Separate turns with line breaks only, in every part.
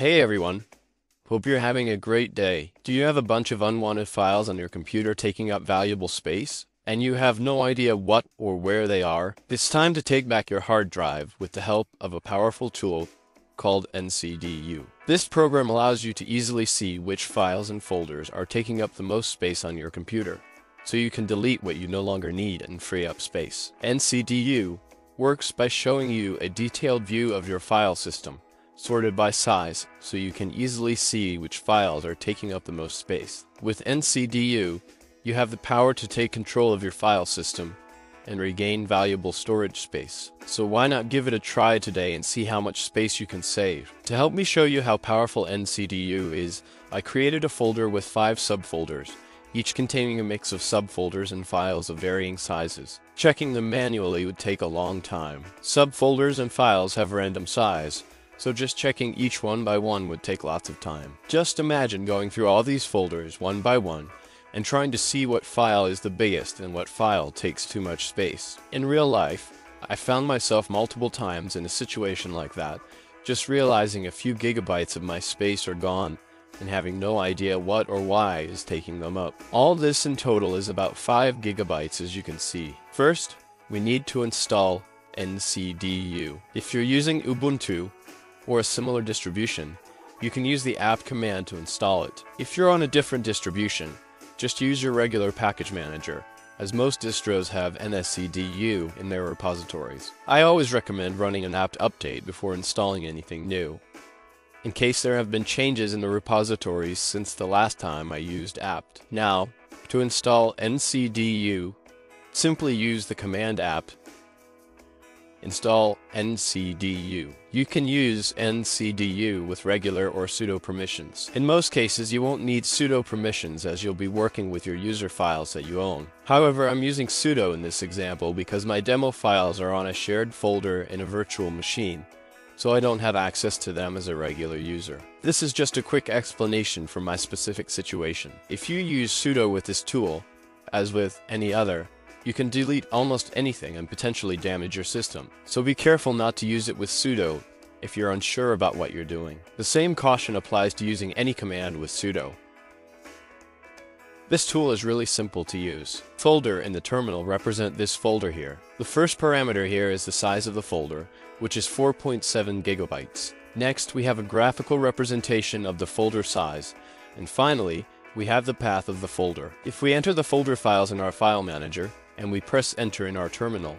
Hey everyone. Hope you're having a great day. Do you have a bunch of unwanted files on your computer taking up valuable space? And you have no idea what or where they are? It's time to take back your hard drive with the help of a powerful tool called NCDU. This program allows you to easily see which files and folders are taking up the most space on your computer, so you can delete what you no longer need and free up space. NCDU works by showing you a detailed view of your file system, sorted by size, so you can easily see which files are taking up the most space. With NCDU, you have the power to take control of your file system and regain valuable storage space. So why not give it a try today and see how much space you can save. To help me show you how powerful NCDU is, I created a folder with five subfolders, each containing a mix of subfolders and files of varying sizes. Checking them manually would take a long time. Subfolders and files have random size, so just checking each one by one would take lots of time. Just imagine going through all these folders one by one and trying to see what file is the biggest and what file takes too much space. In real life, I found myself multiple times in a situation like that, just realizing a few gigabytes of my space are gone and having no idea what or why is taking them up. All this in total is about 5 gigabytes as you can see. First, we need to install NCDU. If you're using Ubuntu or a similar distribution, you can use the apt command to install it. If you're on a different distribution, just use your regular package manager, as most distros have NCDU in their repositories. I always recommend running an apt update before installing anything new, in case there have been changes in the repositories since the last time I used apt. Now, to install NCDU, simply use the command apt install NCDU. You can use NCDU with regular or sudo permissions. In most cases, you won't need sudo permissions as you'll be working with your user files that you own. However, I'm using sudo in this example because my demo files are on a shared folder in a virtual machine, so I don't have access to them as a regular user. This is just a quick explanation for my specific situation. If you use sudo with this tool, as with any other, you can delete almost anything and potentially damage your system, so be careful not to use it with sudo if you're unsure about what you're doing. The same caution applies to using any command with sudo. This tool is really simple to use. Folder in the terminal represent this folder here. The first parameter here is the size of the folder, which is 4.7 gigabytes. Next, we have a graphical representation of the folder size. And finally, we have the path of the folder. If we enter the folder files in our file manager, and we press enter in our terminal,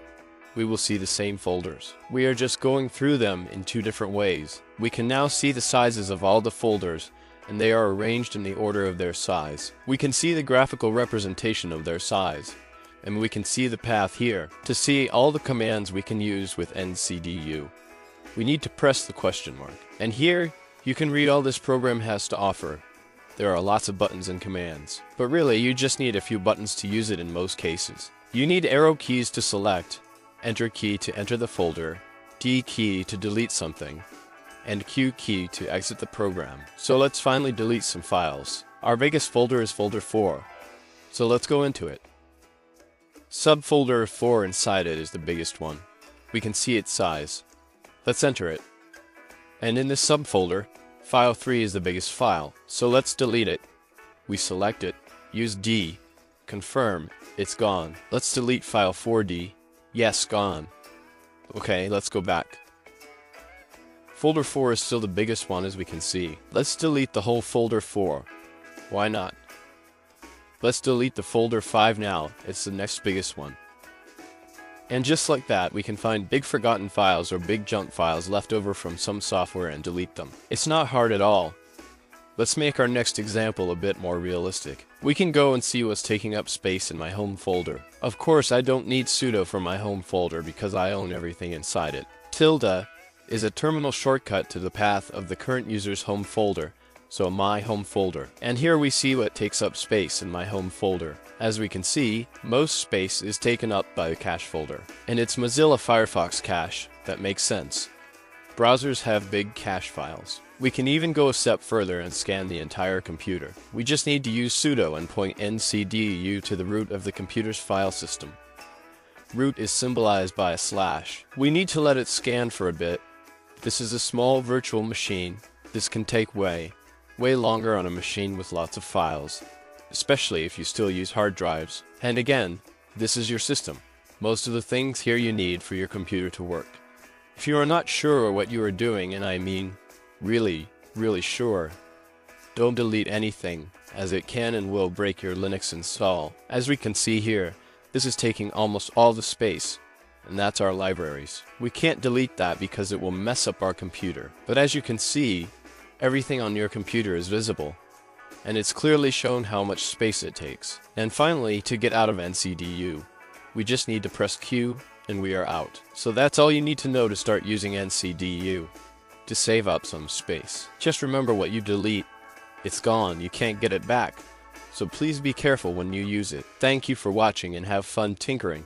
we will see the same folders. We are just going through them in two different ways. We can now see the sizes of all the folders and they are arranged in the order of their size. We can see the graphical representation of their size and we can see the path here. To see all the commands we can use with NCDU, we need to press the question mark. And here, you can read all this program has to offer. There are lots of buttons and commands. But really, you just need a few buttons to use it in most cases. You need arrow keys to select, enter key to enter the folder, D key to delete something, and Q key to exit the program. So let's finally delete some files. Our biggest folder is folder 4, so let's go into it. Subfolder 4 inside it is the biggest one. We can see its size. Let's enter it. And in this subfolder, file 3 is the biggest file, so let's delete it. We select it, use D, confirm, it's gone. Let's delete file 4D. Yes, gone. Okay, let's go back. Folder 4 is still the biggest one as we can see. Let's delete the whole folder 4. Why not? Let's delete the folder 5 now. It's the next biggest one. And just like that, we can find big forgotten files or big junk files left over from some software and delete them. It's not hard at all. Let's make our next example a bit more realistic. We can go and see what's taking up space in my home folder. Of course, I don't need sudo for my home folder because I own everything inside it. Tilde is a terminal shortcut to the path of the current user's home folder, so my home folder. And here we see what takes up space in my home folder. As we can see, most space is taken up by the cache folder. And it's Mozilla Firefox cache that makes sense. Browsers have big cache files. We can even go a step further and scan the entire computer. We just need to use sudo and point ncdu to the root of the computer's file system. Root is symbolized by a slash. We need to let it scan for a bit. This is a small virtual machine, This can take way, way longer on a machine with lots of files, especially if you still use hard drives. And again, this is your system. Most of the things here you need for your computer to work. If you are not sure what you are doing, and I mean really, really sure, don't delete anything, as it can and will break your Linux install. As we can see here, this is taking almost all the space, and that's our libraries. We can't delete that because it will mess up our computer. But as you can see, everything on your computer is visible, and it's clearly shown how much space it takes. And finally, to get out of NCDU, we just need to press Q and we are out. So that's all you need to know to start using NCDU to save up some space. Just remember what you delete, it's gone, you can't get it back. So please be careful when you use it. Thank you for watching and have fun tinkering.